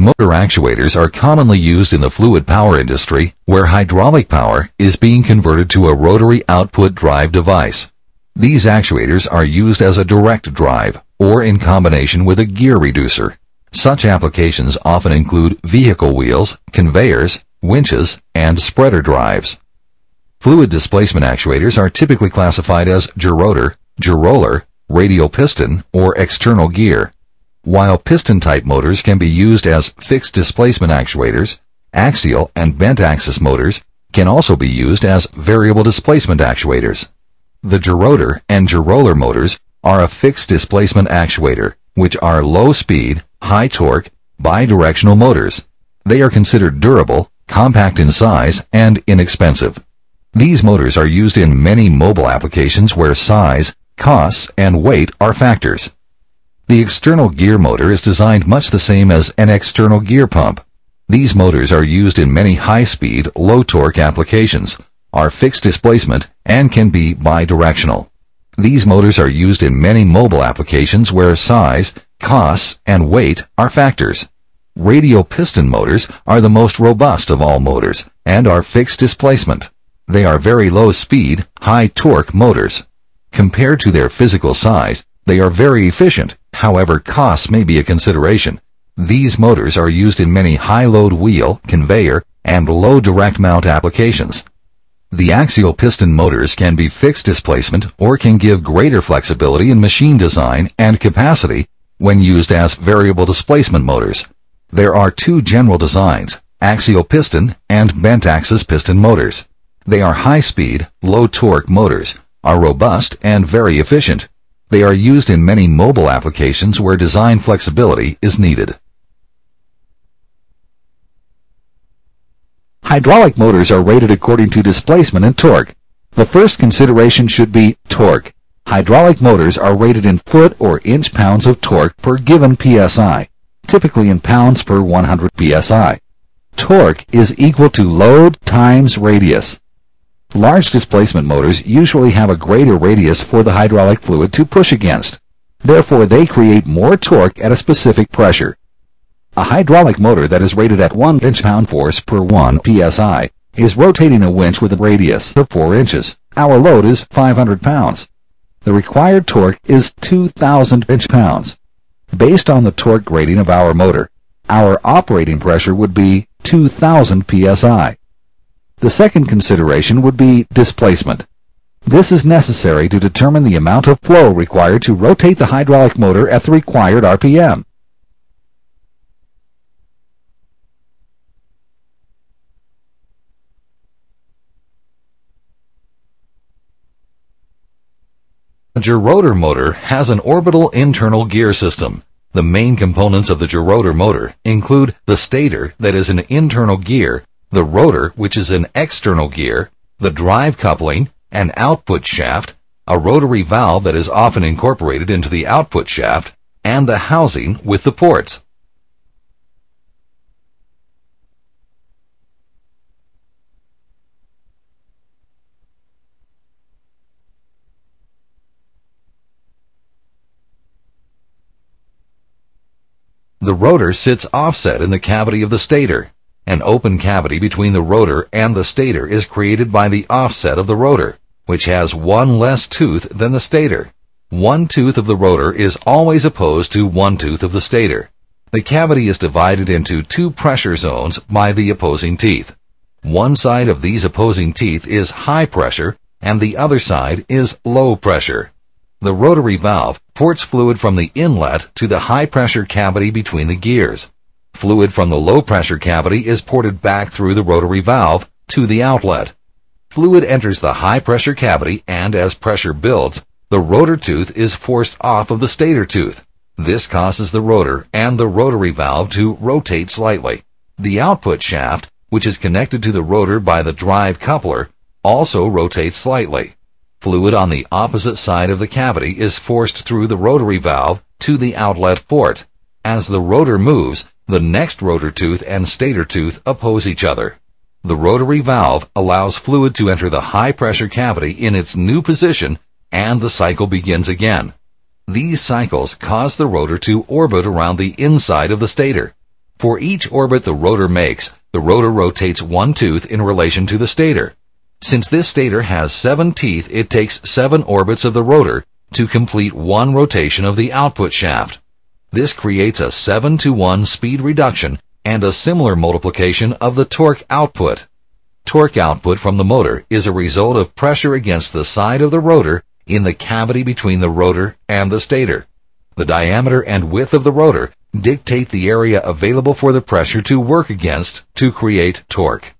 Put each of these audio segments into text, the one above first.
Motor actuators are commonly used in the fluid power industry where hydraulic power is being converted to a rotary output drive device. These actuators are used as a direct drive or in combination with a gear reducer. Such applications often include vehicle wheels, conveyors, winches, and spreader drives. Fluid displacement actuators are typically classified as gerotor, geroller, radial piston, or external gear. While piston-type motors can be used as fixed displacement actuators, axial and bent axis motors can also be used as variable displacement actuators. The gerotor and geroller motors are a fixed displacement actuator, which are low speed, high torque, bidirectional motors. They are considered durable, compact in size, and inexpensive. These motors are used in many mobile applications where size, costs, and weight are factors. The external gear motor is designed much the same as an external gear pump. These motors are used in many high-speed, low-torque applications, are fixed displacement, and can be bidirectional. These motors are used in many mobile applications where size, costs, and weight are factors. Radial piston motors are the most robust of all motors and are fixed displacement. They are very low speed, high torque motors. Compared to their physical size, they are very efficient However, costs may be a consideration. These motors are used in many high-load wheel, conveyor, and low direct mount applications. The axial piston motors can be fixed displacement or can give greater flexibility in machine design and capacity when used as variable displacement motors. There are two general designs, axial piston and bent axis piston motors. They are high-speed, low-torque motors, are robust and very efficient. They are used in many mobile applications where design flexibility is needed. Hydraulic motors are rated according to displacement and torque. The first consideration should be torque. Hydraulic motors are rated in foot or inch-pounds of torque per given psi, typically in pounds per 100 psi. Torque is equal to load times radius. Large displacement motors usually have a greater radius for the hydraulic fluid to push against. Therefore, they create more torque at a specific pressure. A hydraulic motor that is rated at 1 inch-pound force per 1 psi is rotating a winch with a radius of 4 inches. Our load is 500 pounds. The required torque is 2,000 inch-pounds. Based on the torque rating of our motor, our operating pressure would be 2,000 psi. The second consideration would be displacement. This is necessary to determine the amount of flow required to rotate the hydraulic motor at the required RPM. A gerotor motor has an orbital internal gear system. The main components of the gerotor motor include the stator that is an internal gear the rotor, which is an external gear, the drive coupling, an output shaft, a rotary valve that is often incorporated into the output shaft, and the housing with the ports. The rotor sits offset in the cavity of the stator. An open cavity between the rotor and the stator is created by the offset of the rotor, which has one less tooth than the stator. One tooth of the rotor is always opposed to one tooth of the stator. The cavity is divided into two pressure zones by the opposing teeth. One side of these opposing teeth is high pressure and the other side is low pressure. The rotary valve ports fluid from the inlet to the high pressure cavity between the gears. Fluid from the low pressure cavity is ported back through the rotary valve to the outlet. Fluid enters the high pressure cavity and as pressure builds, the rotor tooth is forced off of the stator tooth. This causes the rotor and the rotary valve to rotate slightly. The output shaft, which is connected to the rotor by the drive coupler, also rotates slightly. Fluid on the opposite side of the cavity is forced through the rotary valve to the outlet port. As the rotor moves, the next rotor tooth and stator tooth oppose each other. The rotary valve allows fluid to enter the high pressure cavity in its new position and the cycle begins again. These cycles cause the rotor to orbit around the inside of the stator. For each orbit the rotor makes, the rotor rotates one tooth in relation to the stator. Since this stator has seven teeth, it takes seven orbits of the rotor to complete one rotation of the output shaft. This creates a 7 to 1 speed reduction and a similar multiplication of the torque output. Torque output from the motor is a result of pressure against the side of the rotor in the cavity between the rotor and the stator. The diameter and width of the rotor dictate the area available for the pressure to work against to create torque.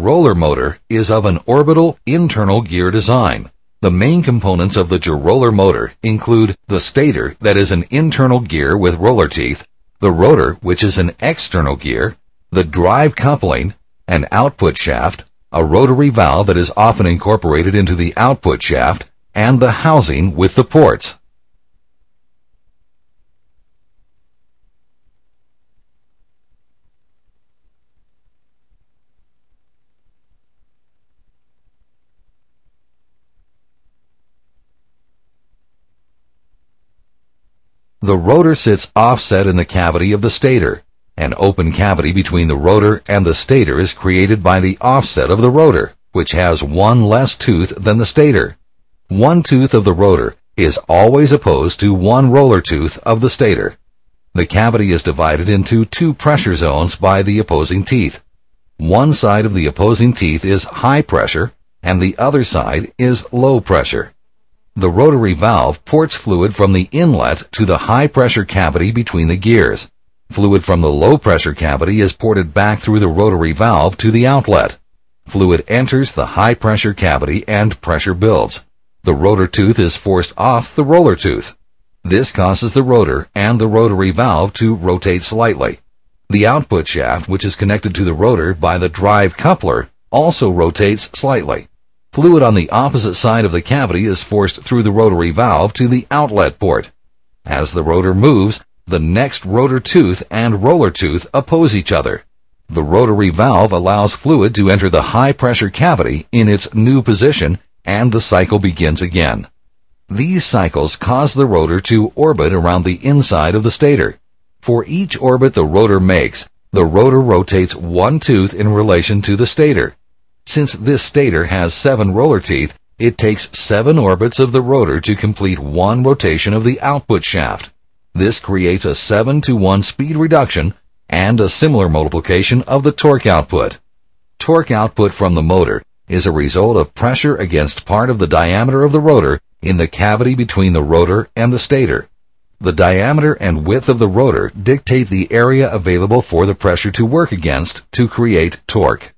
Roller motor is of an orbital internal gear design. The main components of the geroller motor include the stator that is an internal gear with roller teeth, the rotor which is an external gear, the drive coupling, an output shaft, a rotary valve that is often incorporated into the output shaft, and the housing with the ports. The rotor sits offset in the cavity of the stator. An open cavity between the rotor and the stator is created by the offset of the rotor, which has one less tooth than the stator. One tooth of the rotor is always opposed to one roller tooth of the stator. The cavity is divided into two pressure zones by the opposing teeth. One side of the opposing teeth is high pressure, and the other side is low pressure. The rotary valve ports fluid from the inlet to the high pressure cavity between the gears. Fluid from the low pressure cavity is ported back through the rotary valve to the outlet. Fluid enters the high pressure cavity and pressure builds. The rotor tooth is forced off the roller tooth. This causes the rotor and the rotary valve to rotate slightly. The output shaft, which is connected to the rotor by the drive coupler, also rotates slightly. Fluid on the opposite side of the cavity is forced through the rotary valve to the outlet port. As the rotor moves, the next rotor tooth and roller tooth oppose each other. The rotary valve allows fluid to enter the high pressure cavity in its new position and the cycle begins again. These cycles cause the rotor to orbit around the inside of the stator. For each orbit the rotor makes, the rotor rotates one tooth in relation to the stator. Since this stator has seven roller teeth, it takes seven orbits of the rotor to complete one rotation of the output shaft. This creates a 7 to 1 speed reduction and a similar multiplication of the torque output. Torque output from the motor is a result of pressure against part of the diameter of the rotor in the cavity between the rotor and the stator. The diameter and width of the rotor dictate the area available for the pressure to work against to create torque.